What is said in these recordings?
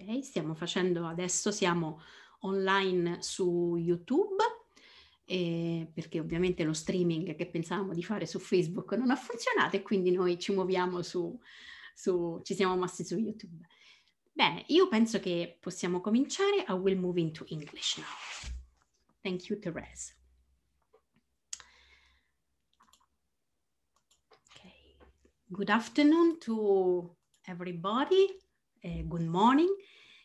Ok, stiamo facendo adesso, siamo online su YouTube. Eh, perché ovviamente lo streaming che pensavamo di fare su Facebook non ha funzionato e quindi noi ci muoviamo su, su ci siamo mossi su YouTube. Bene, io penso che possiamo cominciare. I will move into English now. Thank you, Therese. Okay. Good afternoon to everybody. Uh, good morning.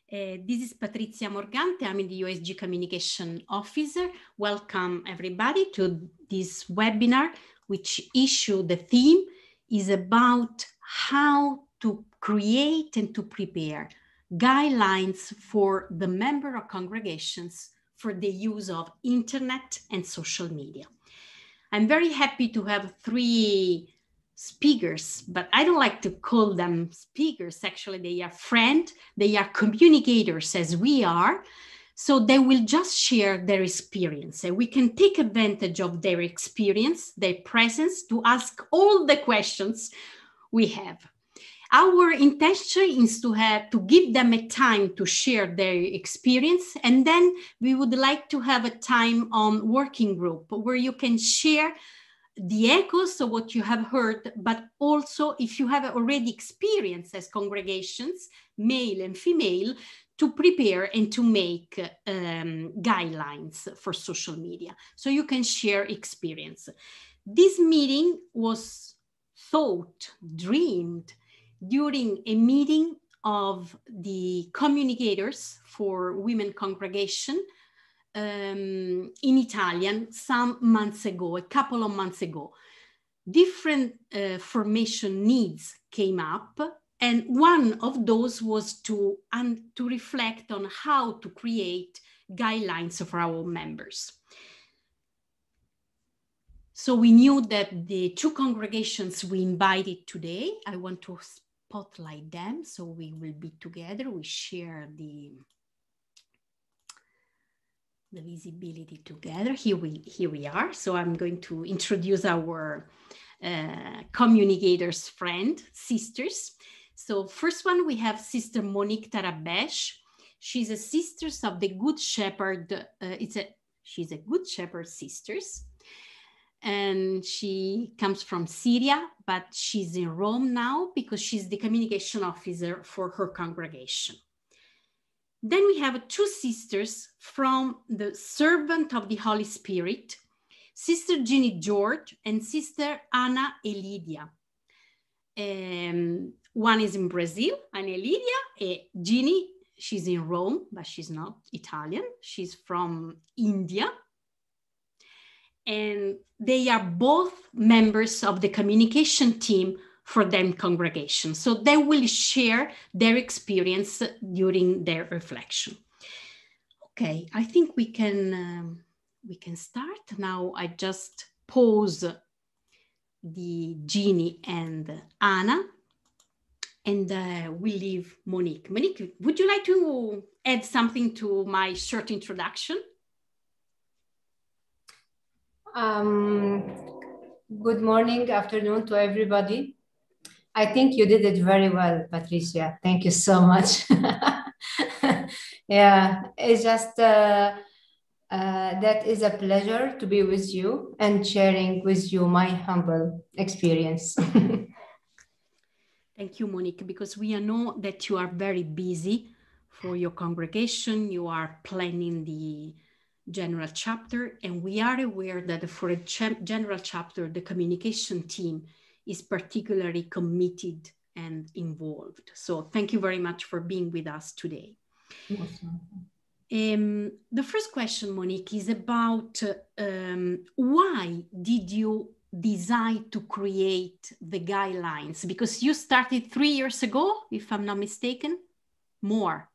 Uh, this is Patrizia Morgante. I'm in the UISG Communication Officer. Welcome everybody to this webinar, which issue the theme is about how to create and to prepare guidelines for the member of congregations for the use of internet and social media. I'm very happy to have three speakers, but I don't like to call them speakers. Actually, they are friends, they are communicators as we are. So they will just share their experience and we can take advantage of their experience, their presence to ask all the questions we have. Our intention is to have to give them a time to share their experience, and then we would like to have a time on working group where you can share the echoes of what you have heard, but also if you have already experienced as congregations, male and female, to prepare and to make um, guidelines for social media. So you can share experience. This meeting was thought, dreamed during a meeting of the communicators for women congregation um, in Italian some months ago, a couple of months ago. Different uh, formation needs came up, and one of those was to, and to reflect on how to create guidelines for our members. So we knew that the two congregations we invited today, I want to spotlight them. So we will be together. We share the the visibility together. Here we, here we are. So I'm going to introduce our uh, communicators friend, sisters. So first one, we have Sister Monique Tarabesh. She's a Sisters of the Good Shepherd. Uh, it's a she's a Good Shepherd Sisters, and she comes from Syria, but she's in Rome now because she's the communication officer for her congregation. Then we have two sisters from the Servant of the Holy Spirit, Sister Jeannie George and Sister Anna Elidia. Um, one is in Brazil, Anna Elidia, and Jeannie, she's in Rome, but she's not Italian. She's from India. And they are both members of the communication team for them congregation. So they will share their experience during their reflection. Okay, I think we can um, we can start now. I just pause the Jeannie and Anna, and uh, we leave Monique. Monique, would you like to add something to my short introduction? Um, good morning, afternoon to everybody. I think you did it very well, Patricia. Thank you so much. yeah, it's just uh, uh, that is a pleasure to be with you and sharing with you my humble experience. Thank you, Monique, because we know that you are very busy for your congregation. You are planning the general chapter, and we are aware that for a general chapter, the communication team is particularly committed and involved. So thank you very much for being with us today. Um, the first question, Monique, is about um, why did you decide to create the guidelines? Because you started three years ago, if I'm not mistaken, more.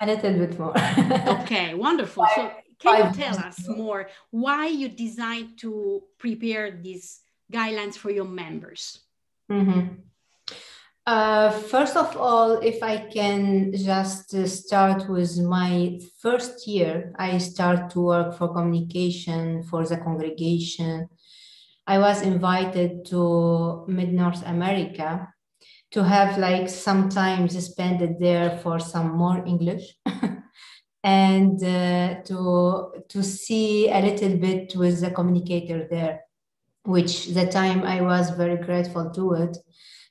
A little bit more. okay, wonderful. So can you tell us more why you decided to prepare these guidelines for your members? Mm-hmm. Uh, first of all, if I can just uh, start with my first year, I start to work for communication for the congregation. I was invited to Mid North America to have like sometimes spend it there for some more English and uh, to to see a little bit with the communicator there, which the time I was very grateful to it.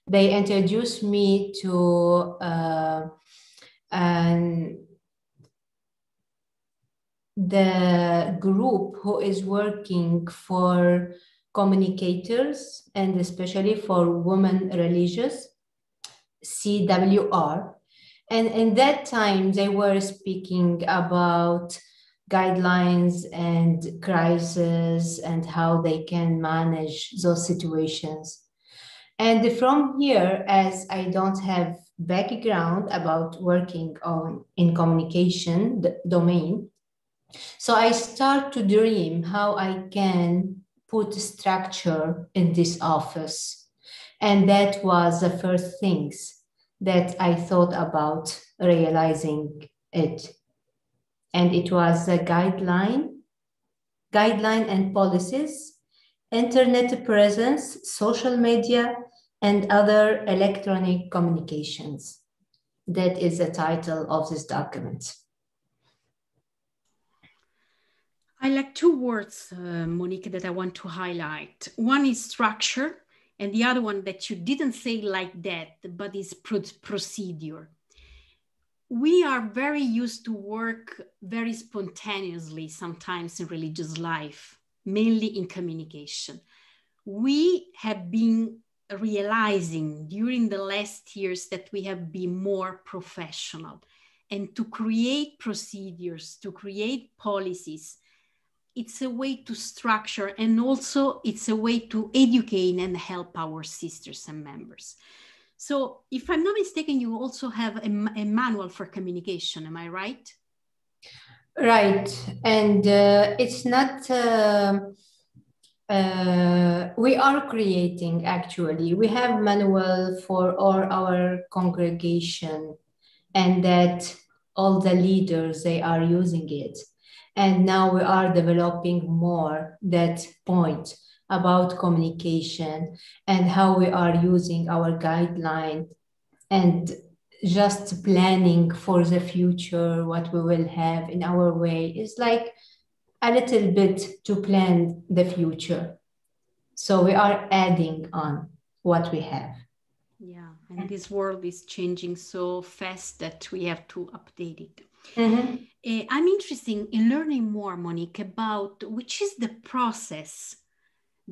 They introduced me to uh, and the group who is working for communicators and especially for women religious CWR. And in that time, they were speaking about guidelines and crises and how they can manage those situations. And from here, as I don't have background about working on in communication domain, so I start to dream how I can put structure in this office and that was the first things that I thought about realizing it. And it was a guideline, guideline and policies, internet presence, social media, and other electronic communications. That is the title of this document. I like two words, uh, Monique, that I want to highlight. One is structure, and the other one that you didn't say like that, but is procedure. We are very used to work very spontaneously sometimes in religious life, mainly in communication. We have been realizing during the last years that we have been more professional and to create procedures, to create policies it's a way to structure and also it's a way to educate and help our sisters and members. So, if I'm not mistaken, you also have a, a manual for communication. Am I right? Right, and uh, it's not. Uh, uh, we are creating actually. We have manual for all our congregation, and that all the leaders they are using it and now we are developing more that point about communication and how we are using our guideline and just planning for the future what we will have in our way is like a little bit to plan the future. So we are adding on what we have. Yeah and this world is changing so fast that we have to update it. Mm-hmm. Uh, I'm interested in learning more, Monique, about which is the process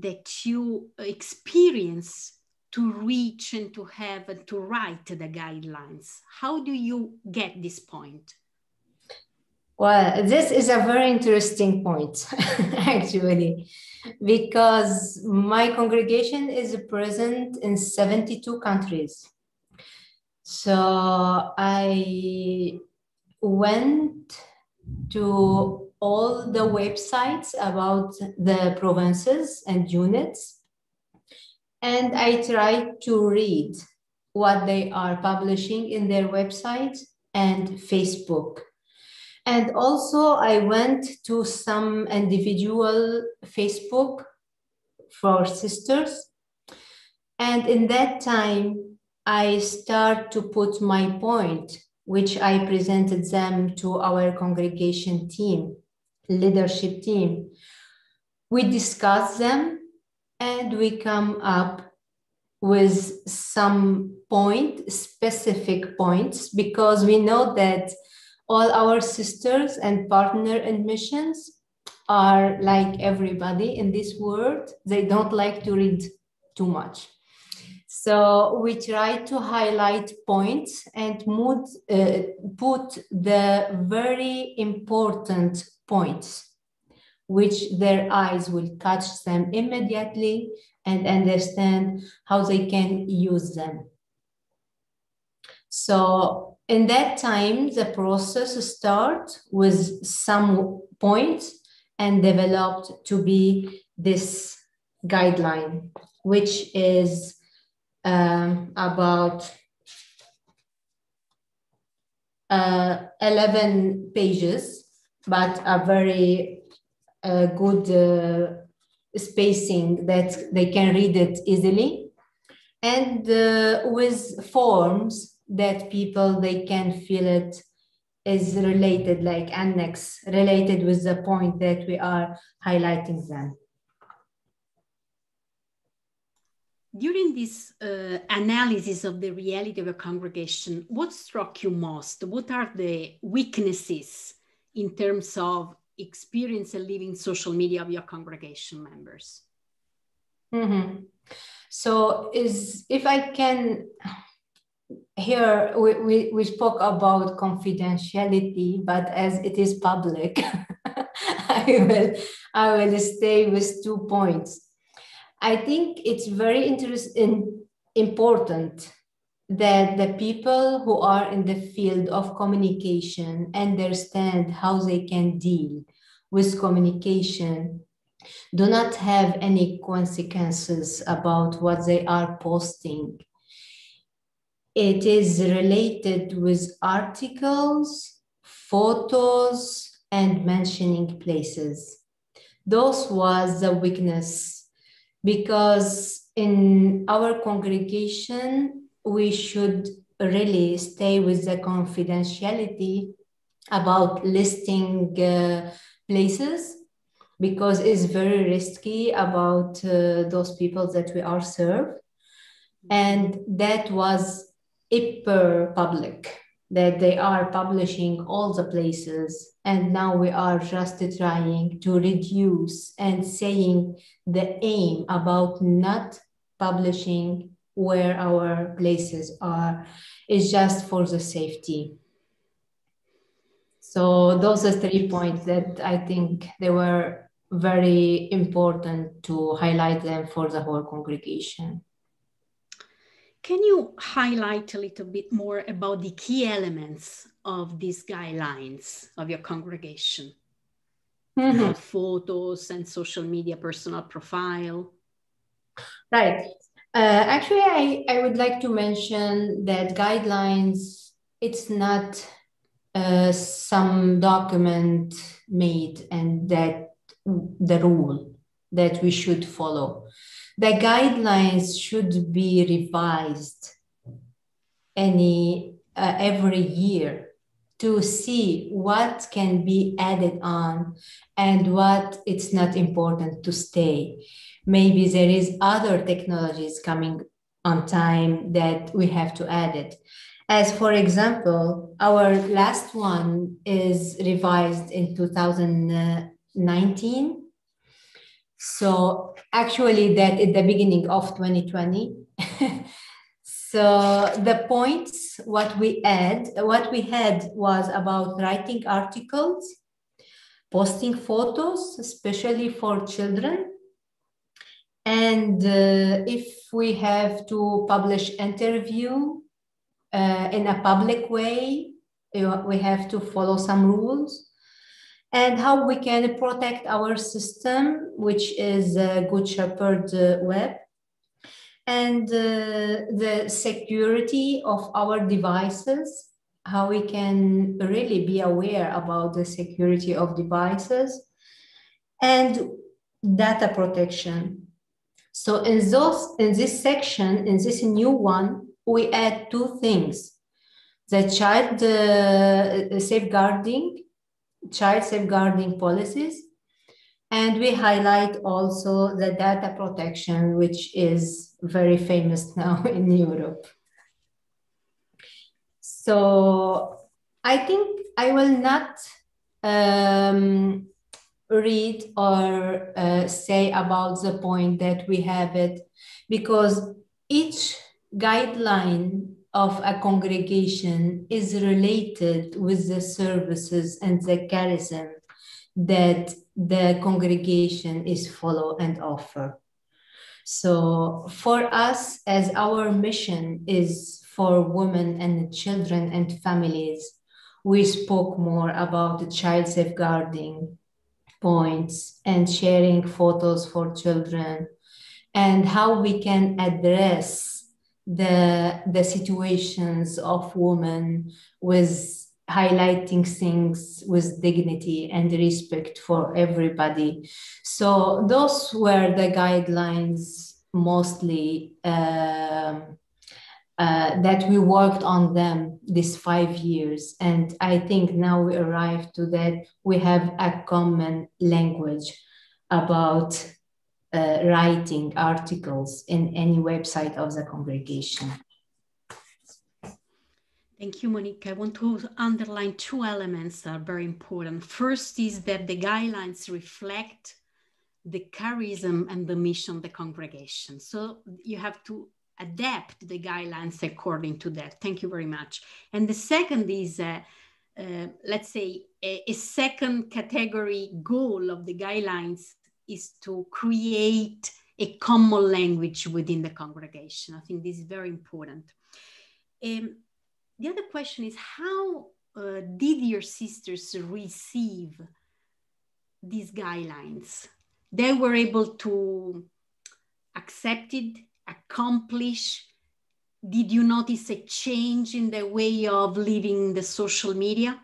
that you experience to reach and to have and to write the guidelines. How do you get this point? Well, this is a very interesting point, actually, because my congregation is present in 72 countries. So I went to all the websites about the provinces and units and I try to read what they are publishing in their website and Facebook. And also, I went to some individual Facebook for sisters. And in that time, I start to put my point which I presented them to our congregation team, leadership team. We discuss them and we come up with some point, specific points, because we know that all our sisters and partner admissions are like everybody in this world. They don't like to read too much. So we try to highlight points and mood, uh, put the very important points, which their eyes will catch them immediately and understand how they can use them. So in that time, the process start with some points and developed to be this guideline, which is um, about uh, 11 pages, but a very uh, good uh, spacing that they can read it easily. and uh, with forms that people they can feel it is related like annex related with the point that we are highlighting them during this uh, analysis of the reality of a congregation what struck you most what are the weaknesses in terms of experience and living social media of your congregation members mm-hmm. so is if i can here we, we, we spoke about confidentiality, but as it is public, I will I will stay with two points. I think it's very interesting important that the people who are in the field of communication understand how they can deal with communication do not have any consequences about what they are posting it is related with articles, photos, and mentioning places. Those was the weakness because in our congregation, we should really stay with the confidentiality about listing uh, places because it's very risky about uh, those people that we are served. And that was hyper public that they are publishing all the places. And now we are just trying to reduce and saying the aim about not publishing where our places are. Is just for the safety. So those are three points that i think they were very important to highlight them for the whole congregation can you highlight a little bit more about the key elements of these guidelines of your congregation? Mm-hmm. Photos and social media personal profile. Right. Uh, actually, I, I would like to mention that guidelines, it's not uh, some document made and that the rule that we should follow the guidelines should be revised any uh, every year to see what can be added on and what it's not important to stay. Maybe there is other technologies coming on time that we have to add it. As for example our last one is revised in 2019 so actually that at the beginning of 2020. so the points, what we had, what we had was about writing articles, posting photos, especially for children. And uh, if we have to publish interview uh, in a public way, we have to follow some rules and how we can protect our system, which is a Good Shepherd uh, Web, and uh, the security of our devices, how we can really be aware about the security of devices, and data protection. So in those in this section, in this new one, we add two things: the child uh, safeguarding child safeguarding policies. And we highlight also the data protection, which is very famous now in Europe. So I think I will not um, read or uh, say about the point that we have it because each guideline of a congregation is related with the services and the charism that the congregation is follow and offer. So for us, as our mission is for women and children and families, we spoke more about the child safeguarding points and sharing photos for children and how we can address the the situations of women with highlighting things with dignity and respect for everybody so those were the guidelines mostly um, uh, that we worked on them these five years. And I think now we arrived to that we have a common language about uh, writing articles in any website of the congregation. Thank you, Monique. I want to underline two elements that are very important. First is that the guidelines reflect the charism and the mission of the congregation. So you have to adapt the guidelines according to that. Thank you very much. And the second is, uh, uh, let's say, a, a second category goal of the guidelines is to create a common language within the congregation. I think this is very important. Um, the other question is how uh, did your sisters receive these guidelines? They were able to accept it, accomplish. Did you notice a change in the way of living the social media?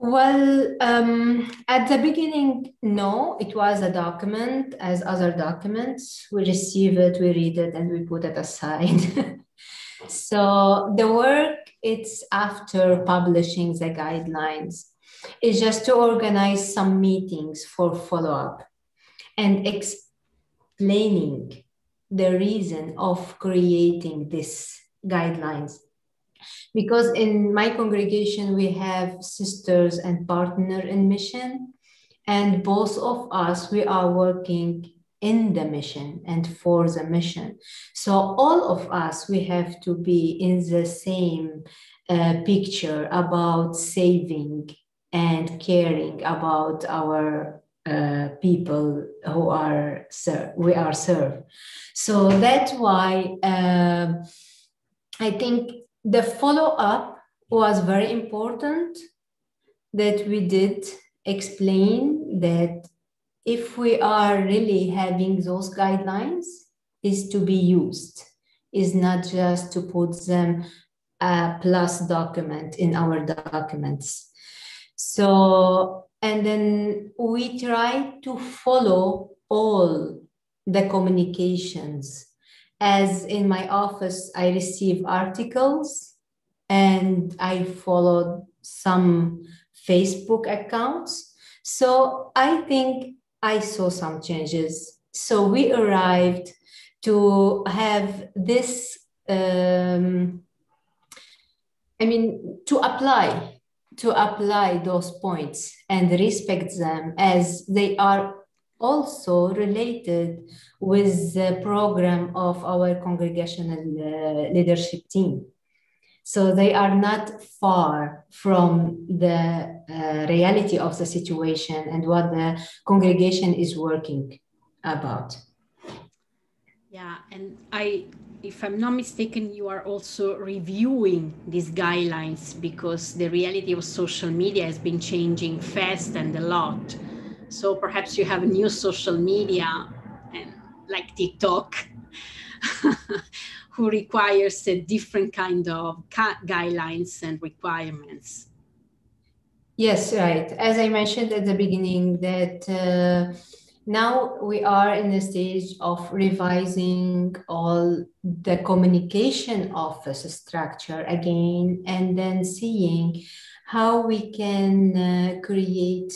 Well, um, at the beginning, no, it was a document as other documents. We receive it, we read it, and we put it aside. So the work it's after publishing the guidelines is just to organize some meetings for follow-up and explaining the reason of creating these guidelines because in my congregation we have sisters and partner in mission and both of us we are working in the mission and for the mission. So all of us, we have to be in the same uh, picture about saving and caring about our uh, people who are ser- we are served. So that's why uh, I think the follow up was very important that we did explain that if we are really having those guidelines is to be used. Is not just to put them plus document in our documents. So and then we try to follow all the communications as in my office i receive articles and i followed some facebook accounts so i think I saw some changes. So we arrived to have this, um, I mean, to apply to apply those points and respect them as they are also related with the program of our congregational uh, leadership team. So they are not far from the uh, reality of the situation and what the congregation is working about. Yeah, and I, if I'm not mistaken, you are also reviewing these guidelines because the reality of social media has been changing fast and a lot. So perhaps you have new social media and like TikTok who requires a different kind of guidelines and requirements. Yes, right. As I mentioned at the beginning, that uh, now we are in the stage of revising all the communication office structure again, and then seeing how we can uh, create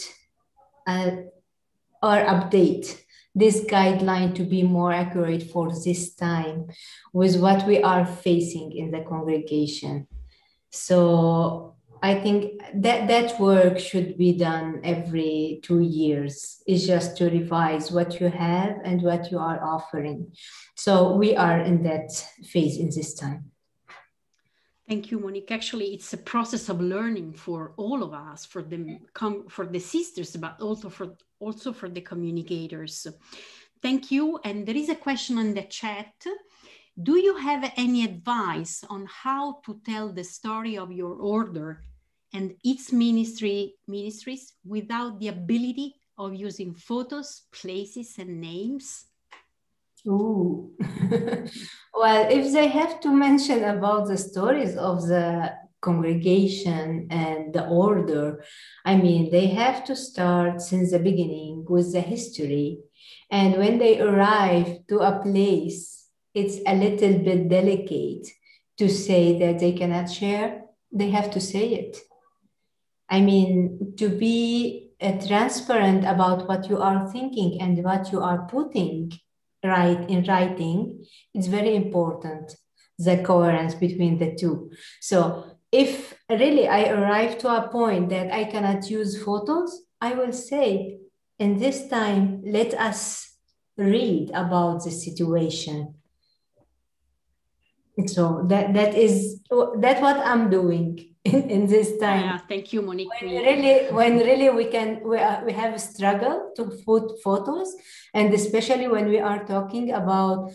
a, or update this guideline to be more accurate for this time with what we are facing in the congregation. So I think that that work should be done every two years. Is just to revise what you have and what you are offering. So we are in that phase in this time. Thank you, Monique. Actually, it's a process of learning for all of us, for the mm-hmm. for the sisters, but also for also for the communicators. Thank you. And there is a question in the chat. Do you have any advice on how to tell the story of your order and its ministry ministries without the ability of using photos, places, and names? Well, if they have to mention about the stories of the congregation and the order, I mean, they have to start since the beginning with the history And when they arrive to a place, it's a little bit delicate to say that they cannot share. They have to say it. I mean, to be uh, transparent about what you are thinking and what you are putting right in writing, it's very important. The coherence between the two. So if really I arrive to a point that I cannot use photos, I will say, in this time, let us read about the situation. So that that is that's what I'm doing in, in this time. Yeah, thank you, Monique. When really, when really we can we, uh, we have a struggle to put photos, and especially when we are talking about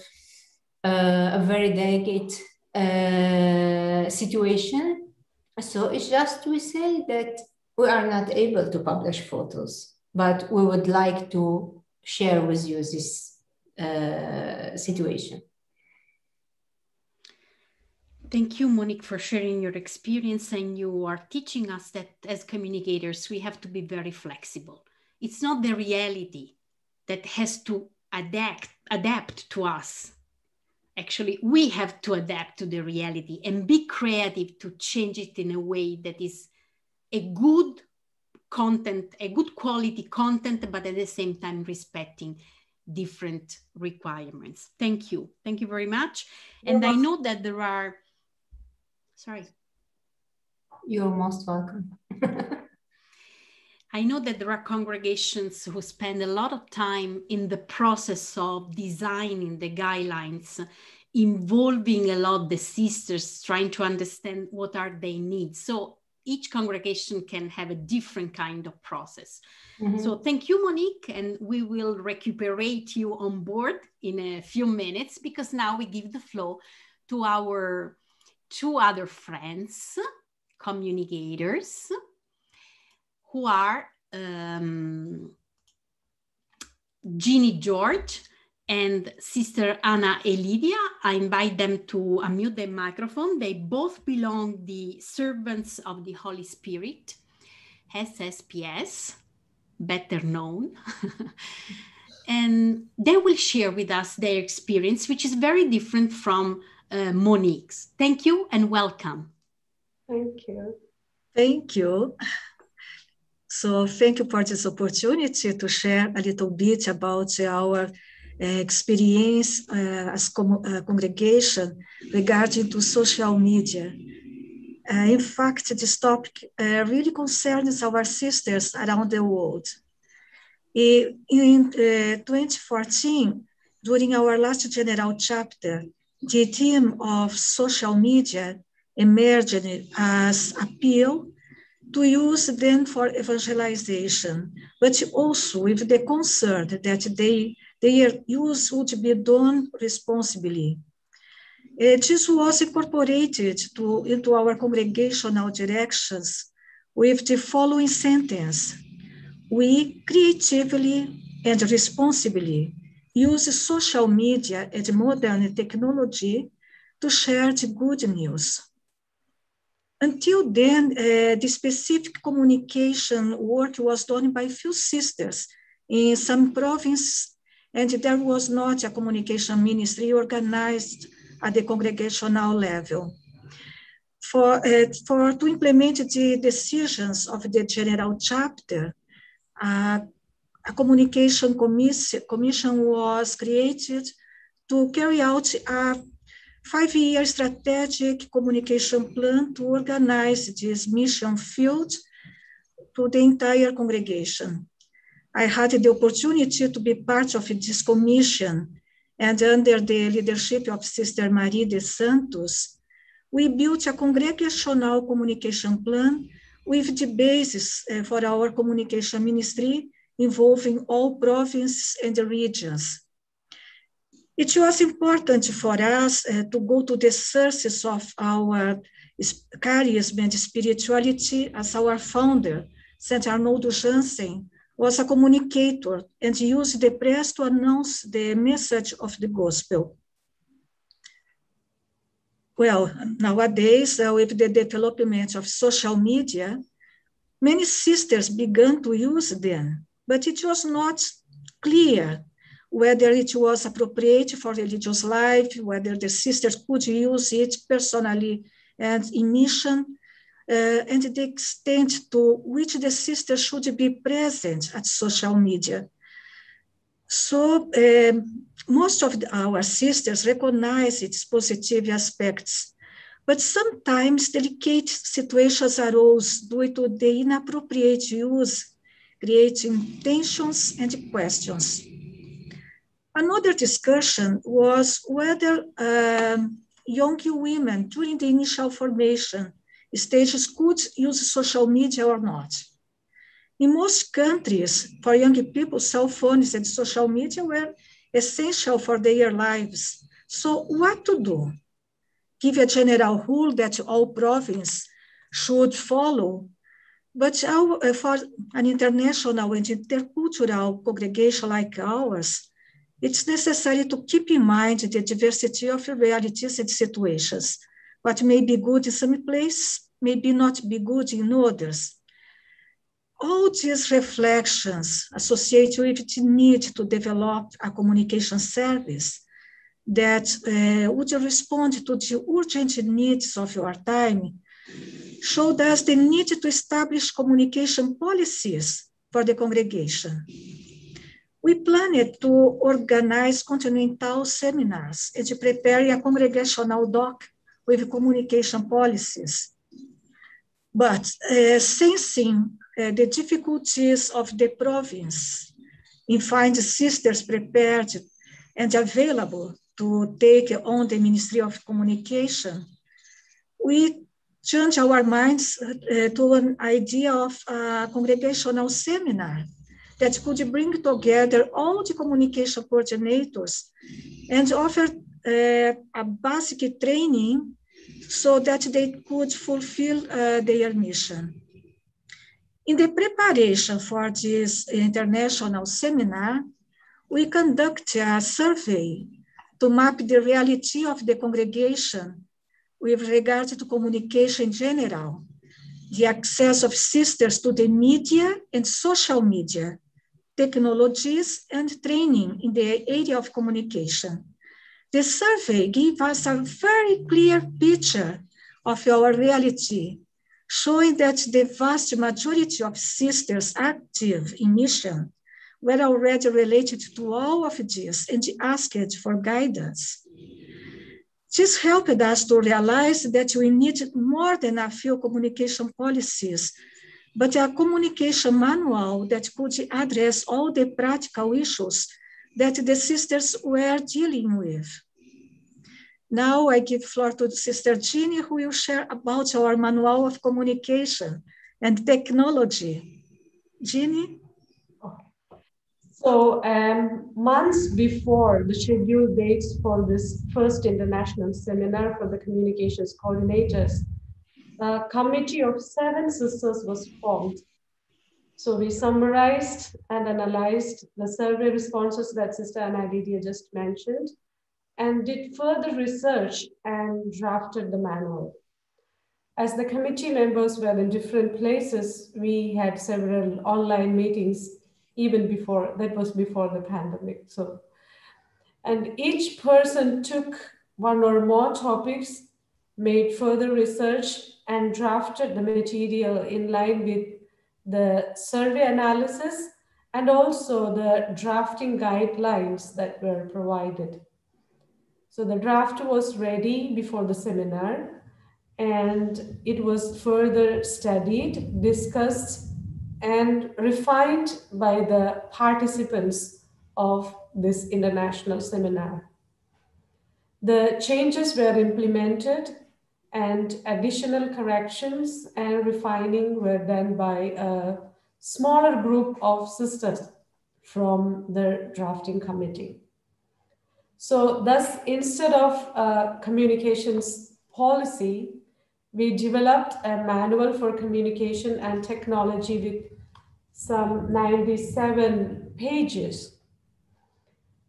uh, a very delicate uh, situation. So it's just we say that we are not able to publish photos, but we would like to share with you this uh, situation. Thank you, Monique, for sharing your experience. And you are teaching us that as communicators, we have to be very flexible. It's not the reality that has to adapt, adapt to us. Actually, we have to adapt to the reality and be creative to change it in a way that is a good content, a good quality content, but at the same time respecting different requirements. Thank you. Thank you very much. And I know that there are Sorry. You're most welcome. I know that there are congregations who spend a lot of time in the process of designing the guidelines, involving a lot the sisters, trying to understand what are their needs. So each congregation can have a different kind of process. Mm-hmm. So thank you, Monique, and we will recuperate you on board in a few minutes because now we give the floor to our two other friends, communicators, who are um, Jeannie George and Sister Anna Elidia. I invite them to unmute their microphone. They both belong the Servants of the Holy Spirit, SSPS, better known. and they will share with us their experience, which is very different from uh, Monique's. Thank you and welcome. Thank you. Thank you. So thank you for this opportunity to share a little bit about our uh, experience uh, as com uh, congregation regarding to social media. Uh, in fact, this topic uh, really concerns our sisters around the world. In 2014, during our last general chapter, the theme of social media emerged as appeal to use them for evangelization, but also with the concern that they, their use would be done responsibly. Uh, this was incorporated to, into our congregational directions with the following sentence We creatively and responsibly use social media and modern technology to share the good news. Until then, uh, the specific communication work was done by few sisters in some provinces, and there was not a communication ministry organized at the congregational level. For, uh, for to implement the decisions of the general chapter, uh, a communication commission was created to carry out a five-year strategic communication plan to organize this mission field to the entire congregation. I had the opportunity to be part of this commission, and under the leadership of Sister Marie de Santos, we built a congregational communication plan with the basis uh, for our communication ministry involving all provinces and regions. It was important for us uh, to go to the sources of our charisma and spirituality as our founder, St. Arnoldo Janssen, was a communicator and used the press to announce the message of the gospel. Well, nowadays, uh, with the development of social media, many sisters began to use them but it was not clear whether it was appropriate for religious life, whether the sisters could use it personally and in mission, uh, and the extent to which the sisters should be present at social media. So um, most of the, our sisters recognize its positive aspects, but sometimes delicate situations arose due to the inappropriate use, creating tensions and questions. Another discussion was whether um, young women during the initial formation stages could use social media or not. In most countries, for young people, cell phones and social media were essential for their lives. So what to do? Give a general rule that all provinces should follow, but uh, for an international and intercultural congregation like ours, it's necessary to keep in mind the diversity of realities and situations. What may be good in some place may be not be good in others. All these reflections associated with the need to develop a communication service that uh, would respond to the urgent needs of our time showed us the need to establish communication policies for the congregation. We planned to organize continental seminars and to prepare a congregational doc with communication policies. But uh, sensing uh, the difficulties of the province in finding sisters prepared and available to take on the Ministry of Communication, we changed our minds uh, to an idea of a congregational seminar that could bring together all the communication coordinators and offer uh, a basic training so that they could fulfill uh, their mission. In the preparation for this international seminar, we conduct a survey to map the reality of the congregation with regard to communication in general, the access of sisters to the media and social media, technologies, and training in the area of communication. The survey gave us a very clear picture of our reality, showing that the vast majority of sisters active in mission were already related to all of this and asked for guidance. This helped us to realize that we needed more than a few communication policies but a communication manual that could address all the practical issues that the sisters were dealing with. Now I give floor to Sister Jeannie, who will share about our manual of communication and technology. Jeannie? So um, months before the scheduled dates for this first international seminar for the communications coordinators, a committee of seven sisters was formed. So we summarized and analyzed the survey responses that Sister Anna Lydia just mentioned and did further research and drafted the manual. As the committee members were in different places, we had several online meetings even before, that was before the pandemic. So, and each person took one or more topics, made further research and drafted the material in line with the survey analysis and also the drafting guidelines that were provided. So the draft was ready before the seminar and it was further studied, discussed, and refined by the participants of this international seminar. The changes were implemented and additional corrections and refining were done by a smaller group of sisters from the drafting committee. So thus, instead of communications policy, we developed a manual for communication and technology with some 97 pages.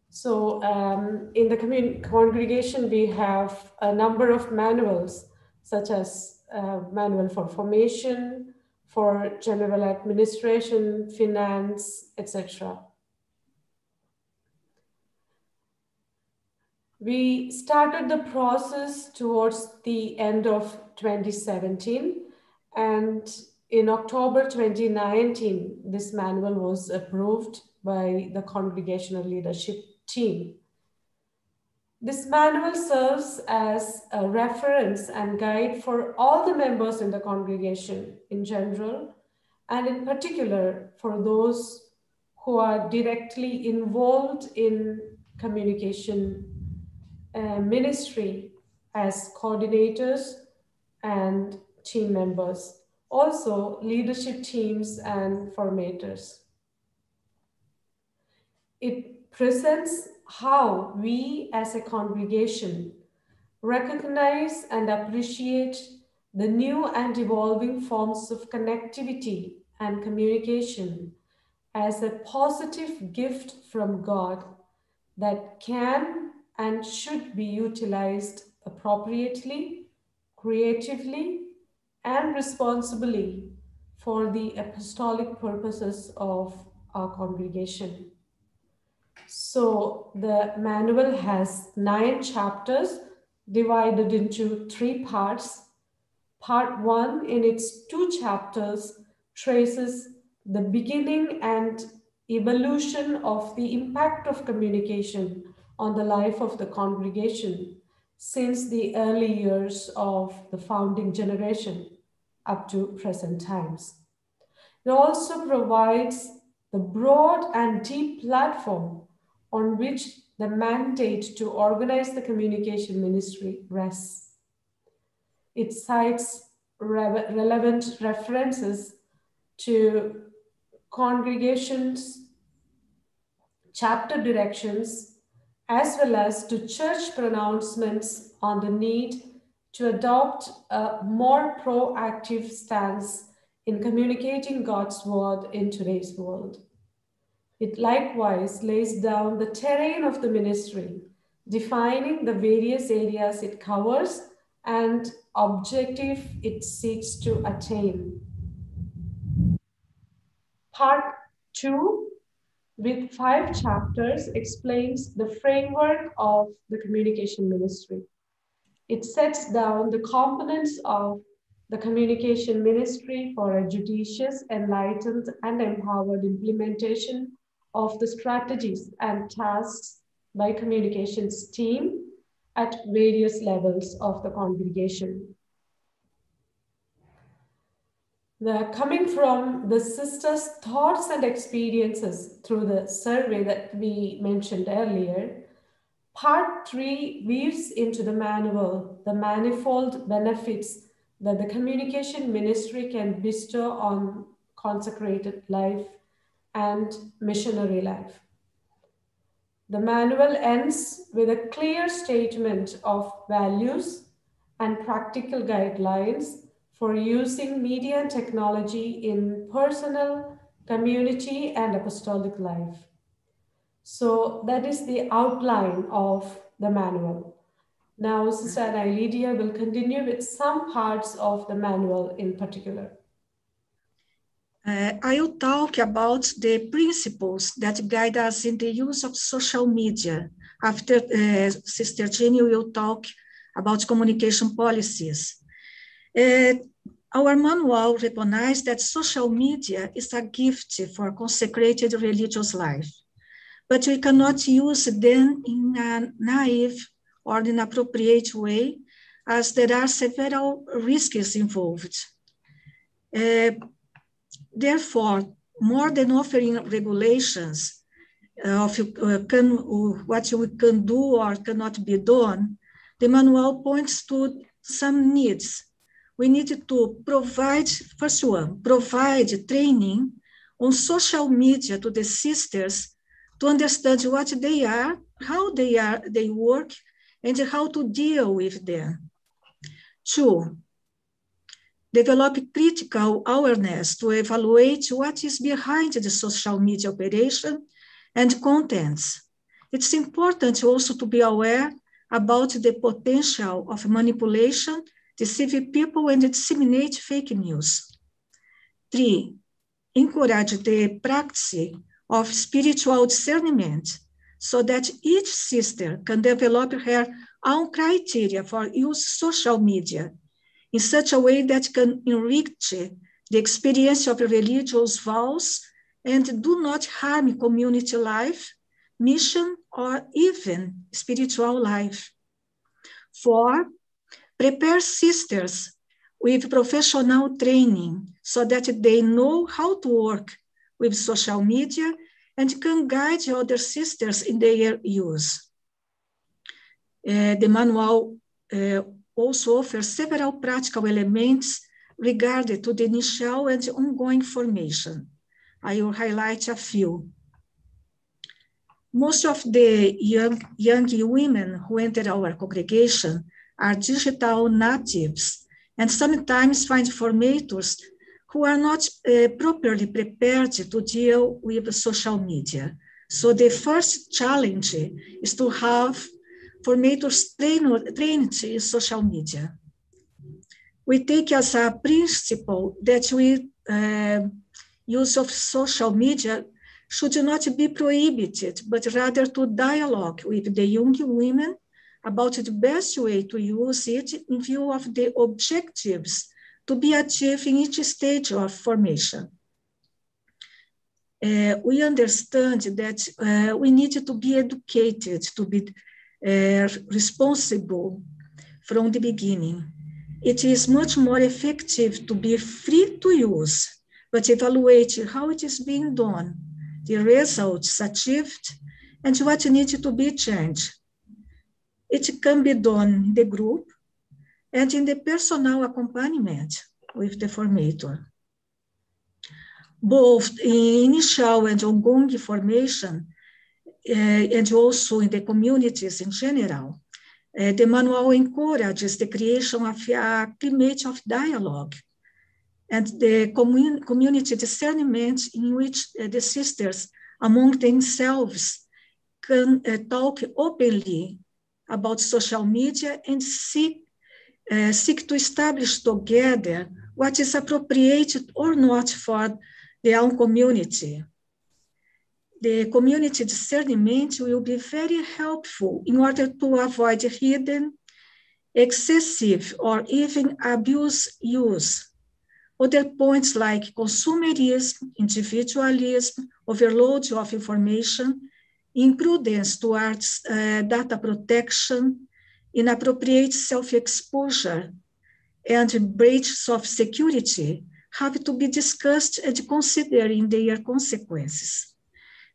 So um, in the congregation, we have a number of manuals such as uh, manual for formation, for general administration, finance, etc. We started the process towards the end of 2017 and in October 2019, this manual was approved by the congregational leadership team. This manual serves as a reference and guide for all the members in the congregation in general, and in particular for those who are directly involved in communication ministry as coordinators and team members, also leadership teams and formators. It presents how we as a congregation recognize and appreciate the new and evolving forms of connectivity and communication as a positive gift from God that can and should be utilized appropriately, creatively, and responsibly for the apostolic purposes of our congregation. So the manual has nine chapters divided into three parts. Part one, in its two chapters, traces the beginning and evolution of the impact of communication on the life of the congregation since the early years of the founding generation up to present times. It also provides the broad and deep platform on which the mandate to organize the communication ministry rests. It cites re relevant references to congregations, chapter directions, as well as to church pronouncements on the need to adopt a more proactive stance in communicating God's word in today's world. It likewise lays down the terrain of the ministry, defining the various areas it covers and objective it seeks to attain. Part two, with five chapters, explains the framework of the communication ministry. It sets down the components of the communication ministry for a judicious, enlightened, and empowered implementation of the strategies and tasks by communications team at various levels of the congregation. The coming from the sisters' thoughts and experiences through the survey that we mentioned earlier, part three weaves into the manual the manifold benefits that the communication ministry can bestow on consecrated life and missionary life. The manual ends with a clear statement of values and practical guidelines for using media and technology in personal, community, and apostolic life. So that is the outline of the manual. Now, Sister Lydia will continue with some parts of the manual in particular. Uh, I will talk about the principles that guide us in the use of social media. After uh, Sister Jenny will talk about communication policies. Uh, our manual recognizes that social media is a gift for consecrated religious life, but we cannot use them in a naive or inappropriate way, as there are several risks involved. Uh, Therefore, more than offering regulations uh, of uh, can, what we can do or cannot be done, the manual points to some needs. We need to provide, first one, provide training on social media to the sisters to understand what they are, how they are, they work, and how to deal with them. Two, develop critical awareness to evaluate what is behind the social media operation and contents. It's important also to be aware about the potential of manipulation, deceive people, and disseminate fake news. Three, encourage the practice of spiritual discernment so that each sister can develop her own criteria for use social media in such a way that can enrich the experience of religious vows and do not harm community life, mission, or even spiritual life. Four, prepare sisters with professional training so that they know how to work with social media and can guide other sisters in their use. Uh, the manual uh, also offers several practical elements regarding to the initial and ongoing formation. I will highlight a few. Most of the young, young women who enter our congregation are digital natives and sometimes find formators who are not uh, properly prepared to deal with social media. So the first challenge is to have formators trained, trained in social media. We take as a principle that we uh, use of social media should not be prohibited, but rather to dialogue with the young women about the best way to use it in view of the objectives to be achieved in each stage of formation. Uh, we understand that uh, we need to be educated, to be uh, responsible from the beginning. It is much more effective to be free to use, but evaluate how it is being done, the results achieved, and what needs to be changed. It can be done in the group and in the personal accompaniment with the formator. Both in initial and ongoing formation, uh, and also in the communities in general, uh, the manual encourages the creation of a climate of dialogue and the commun community discernment in which uh, the sisters among themselves can talk openly about social media and seek uh, seek to establish together what is appropriate or not for their own community. The community discernment will be very helpful in order to avoid hidden, excessive, or even abuse use. Other points like consumerism, individualism, overload of information, imprudence towards uh, data protection, inappropriate self-exposure, and breaches of security have to be discussed and considered in their consequences.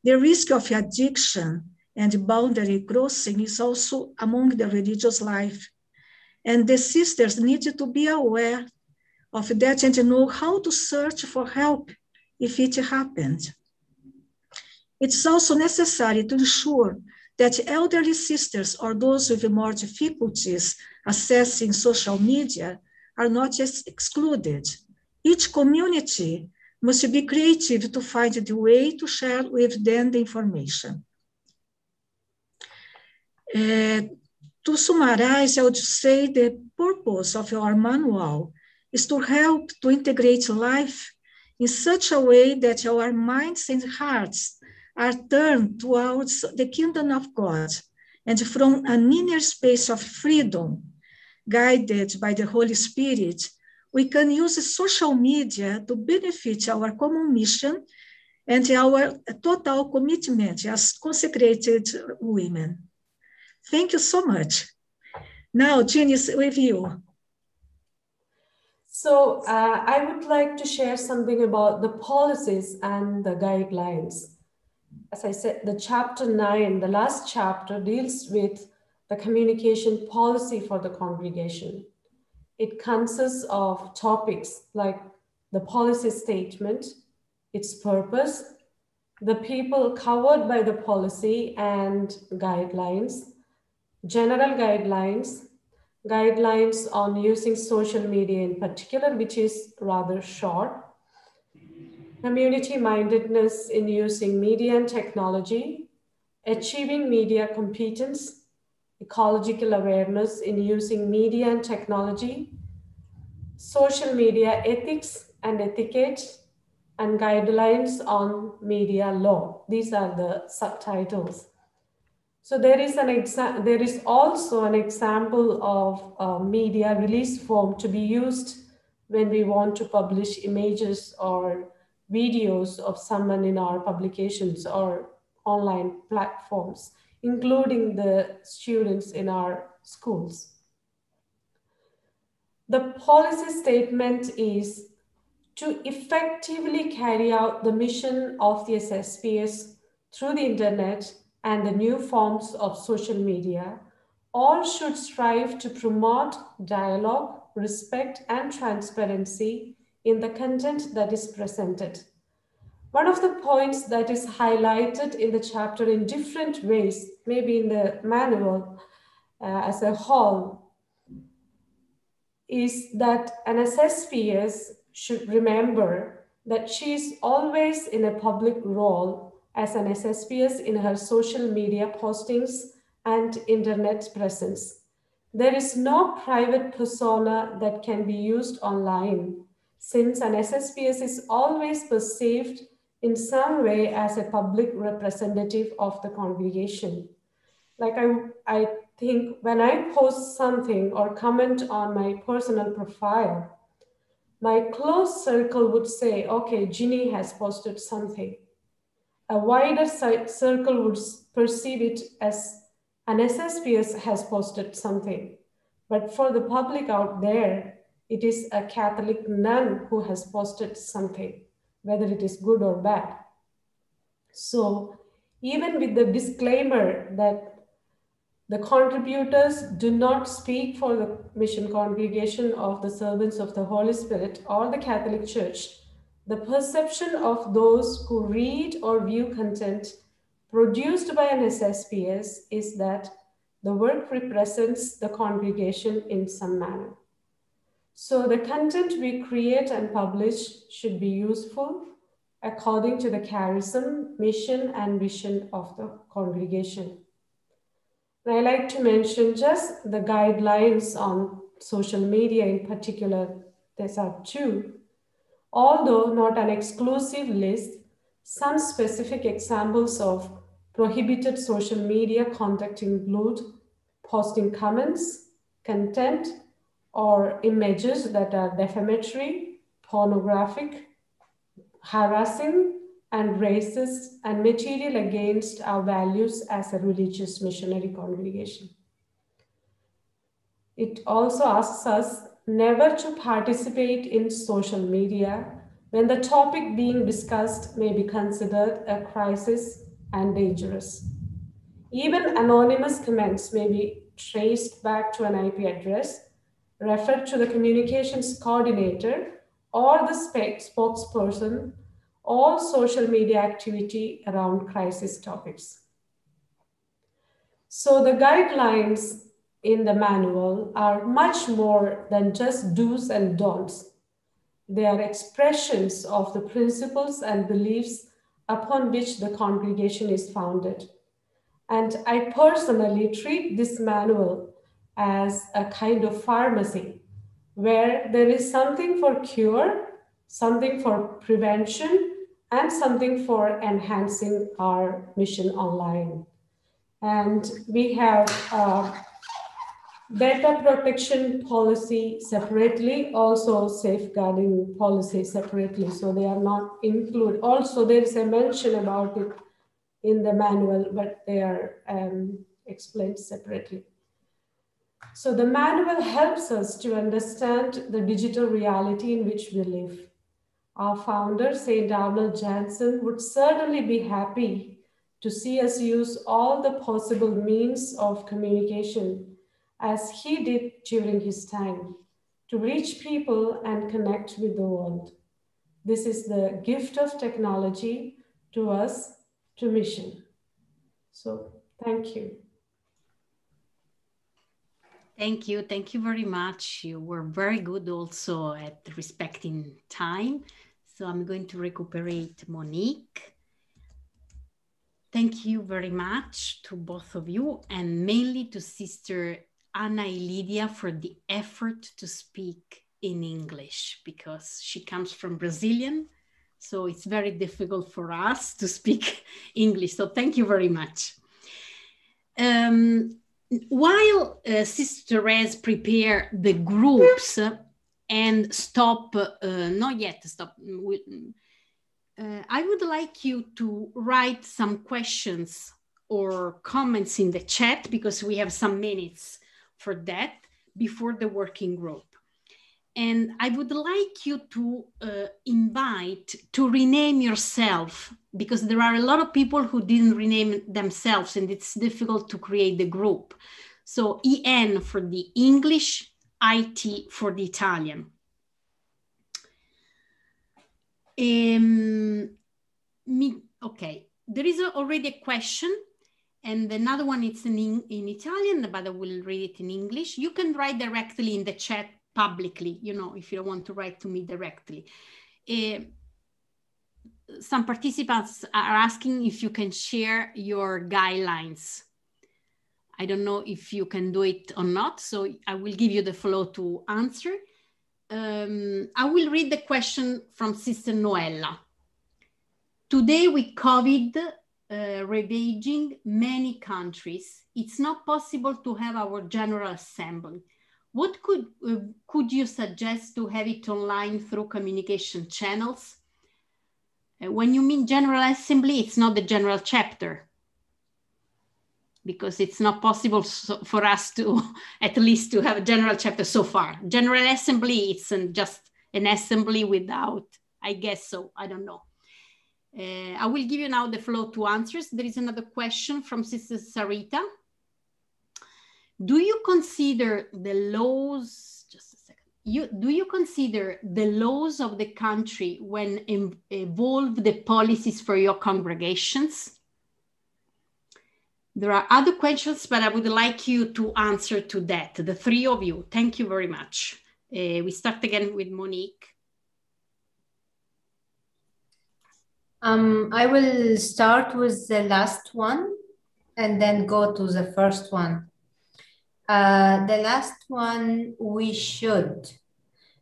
The risk of addiction and boundary crossing is also among the religious life. And the sisters need to be aware of that and know how to search for help if it happens. It's also necessary to ensure that elderly sisters or those with more difficulties accessing social media are not excluded. Each community must be creative to find the way to share with them the information. Uh, to summarize, I would say the purpose of our manual is to help to integrate life in such a way that our minds and hearts are turned towards the kingdom of God and from an inner space of freedom, guided by the Holy Spirit, we can use social media to benefit our common mission and our total commitment as consecrated women. Thank you so much. Now, Jean is with you. So uh, I would like to share something about the policies and the guidelines as I said, the chapter nine, the last chapter deals with the communication policy for the congregation. It consists of topics like the policy statement, its purpose, the people covered by the policy and guidelines, general guidelines, guidelines on using social media in particular, which is rather short, community mindedness in using media and technology, achieving media competence, ecological awareness in using media and technology, social media ethics and etiquette, and guidelines on media law. These are the subtitles. So there is an exa- there is also an example of a media release form to be used when we want to publish images or videos of someone in our publications or online platforms, including the students in our schools. The policy statement is to effectively carry out the mission of the SSPS through the internet and the new forms of social media, all should strive to promote dialogue, respect, and transparency in the content that is presented. One of the points that is highlighted in the chapter in different ways, maybe in the manual uh, as a whole, is that an SSPS should remember that she is always in a public role as an SSPS in her social media postings and internet presence. There is no private persona that can be used online since an SSPS is always perceived in some way as a public representative of the congregation. Like I, I think when I post something or comment on my personal profile, my close circle would say, okay, Ginny has posted something. A wider circle would perceive it as an SSPS has posted something. But for the public out there, it is a Catholic nun who has posted something, whether it is good or bad. So even with the disclaimer that the contributors do not speak for the mission congregation of the servants of the Holy Spirit or the Catholic Church, the perception of those who read or view content produced by an SSPS is that the work represents the congregation in some manner. So the content we create and publish should be useful according to the charism, mission, and vision of the congregation. And I like to mention just the guidelines on social media in particular. These are two. Although not an exclusive list, some specific examples of prohibited social media conduct include posting comments, content, or images that are defamatory, pornographic, harassing, and racist and material against our values as a religious missionary congregation. It also asks us never to participate in social media when the topic being discussed may be considered a crisis and dangerous. Even anonymous comments may be traced back to an IP address, referred to the communications coordinator or the spokesperson all social media activity around crisis topics. So the guidelines in the manual are much more than just do's and don'ts. They are expressions of the principles and beliefs upon which the congregation is founded. And I personally treat this manual as a kind of pharmacy where there is something for cure, something for prevention, and something for enhancing our mission online. And we have data protection policy separately, also safeguarding policy separately. So they are not included. Also, there is a mention about it in the manual, but they are um, explained separately. So the manual helps us to understand the digital reality in which we live. Our founder, St. Arnold Janssen, would certainly be happy to see us use all the possible means of communication as he did during his time to reach people and connect with the world. This is the gift of technology to us, to mission. So thank you. Thank you. Thank you very much. You were very good also at respecting time. So I'm going to recuperate Monique. Thank you very much to both of you and mainly to Sister Anna Elidia for the effort to speak in English because she comes from Brazilian. So it's very difficult for us to speak English. So thank you very much. Um, while uh, Sister Therese prepare the groups and stop, uh, not yet stop, uh, I would like you to write some questions or comments in the chat because we have some minutes for that before the working group. And I would like you to uh, invite to rename yourself because there are a lot of people who didn't rename themselves and it's difficult to create the group. So EN for the English, IT for the Italian. Um, me, okay, there is already a question and another one it's in, in Italian, but I will read it in English. You can write directly in the chat publicly, you know, if you don't want to write to me directly. Uh, some participants are asking if you can share your guidelines. I don't know if you can do it or not, so I will give you the flow to answer. Um, I will read the question from Sister Noella. Today with COVID uh, ravaging many countries, it's not possible to have our General Assembly. What could, uh, could you suggest to have it online through communication channels? Uh, when you mean General Assembly, it's not the General Chapter because it's not possible so, for us to, at least to have a General Chapter so far. General Assembly, it's an, just an assembly without, I guess so, I don't know. Uh, I will give you now the floor to answers. There is another question from Sister Sarita. Do you consider the laws, just a second, you, do you consider the laws of the country when evolve the policies for your congregations? There are other questions, but I would like you to answer to that, the three of you. Thank you very much. Uh, we start again with Monique. Um, I will start with the last one and then go to the first one. Uh, the last one we should,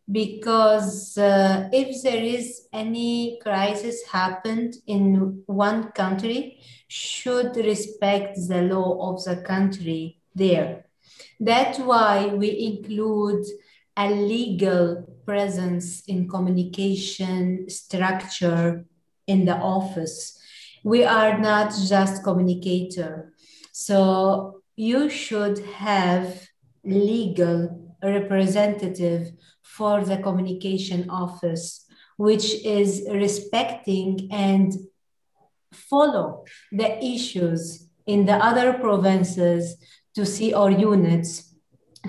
because uh, if there is any crisis happened in one country, should respect the law of the country there. That's why we include a legal presence in communication structure in the office. We are not just communicator. So you should have legal representative for the communication office, which is respecting and follow the issues in the other provinces to see our units,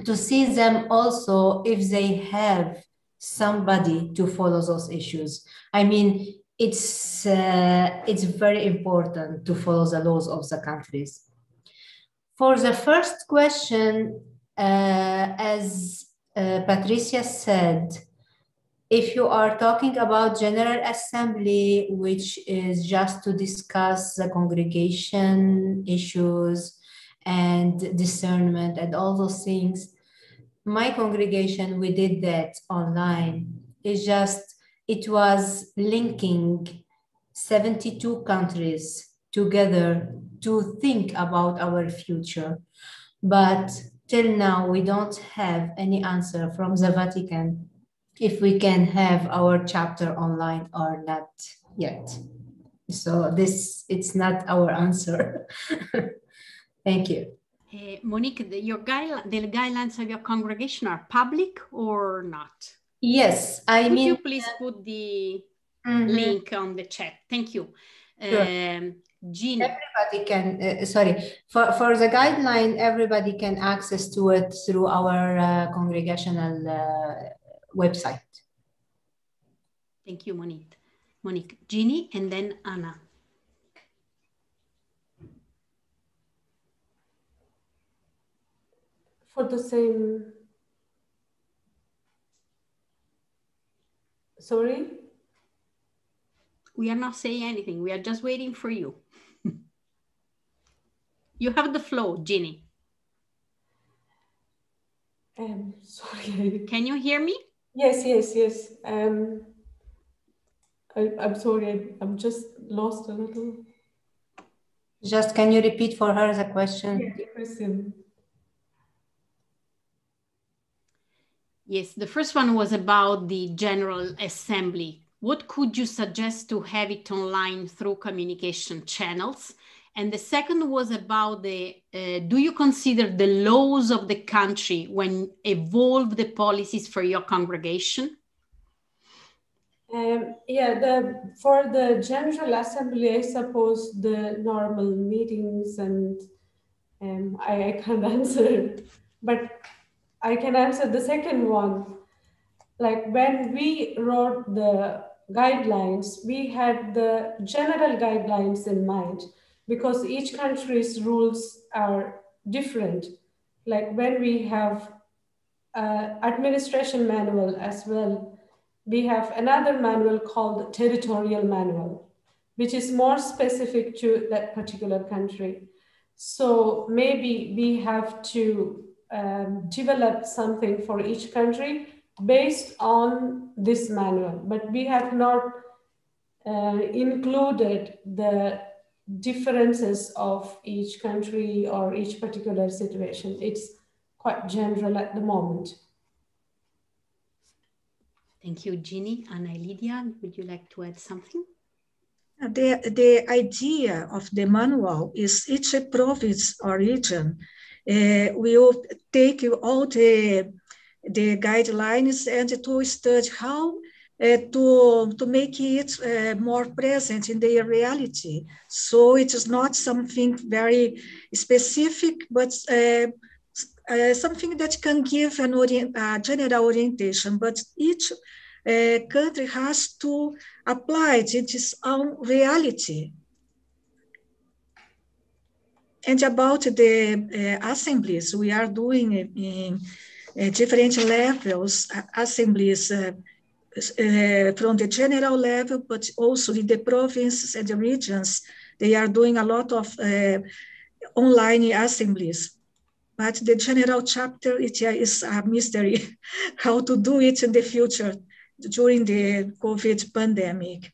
to see them also if they have somebody to follow those issues. I mean, it's uh, it's very important to follow the laws of the countries. For the first question, uh, as uh, Patricia said, if you are talking about General Assembly, which is just to discuss the congregation issues and discernment and all those things, my congregation, we did that online. It's just it was linking 72 countries together to think about our future. But till now, we don't have any answer from the Vatican if we can have our chapter online or not yet. So this, it's not our answer. Thank you. Uh, Monique, the, your guide, the guidelines of your congregation are public or not? Yes, I Could mean. you please put the mm-hmm. link on the chat? Thank you. Sure. Um, Jean. Everybody can, uh, sorry, for, for the guideline, everybody can access to it through our uh, congregational uh, website. Thank you, Monique. Monique, Jeannie, and then Anna. For the same Sorry? We are not saying anything. We are just waiting for you. You have the flow, Ginny. Um, sorry. Can you hear me? Yes, yes, yes. Um, I, I'm sorry. I, I'm just lost a little. Just can you repeat for her the question? Yeah, question. Yes, the first one was about the General Assembly. What could you suggest to have it online through communication channels? And the second was about the, uh, do you consider the laws of the country when evolve the policies for your congregation? Um, yeah, the for the General Assembly, I suppose the normal meetings and um, I, I can't answer, but I can answer the second one. Like when we wrote the guidelines, we had the general guidelines in mind because each country's rules are different. Like when we have uh, administration manual as well, we have another manual called territorial manual, which is more specific to that particular country. So maybe we have to um, develop something for each country based on this manual, but we have not uh, included the differences of each country or each particular situation. It's quite general at the moment. Thank you, Ginny. Anna Lydia, would you like to add something? The, the idea of the manual is each province or region uh, will take all the, the guidelines and to study how uh, to, to make it uh, more present in their reality. So it is not something very specific, but uh, uh, something that can give an orient, uh, general orientation, but each uh, country has to apply it in its own reality. And about the uh, assemblies, we are doing in uh, different levels, assemblies Eh, from the general level, but also in the provinces and the regions, they are doing a lot of eh, online assemblies but the general chapter it is a mystery how to do it in the future during the COVID pandemic.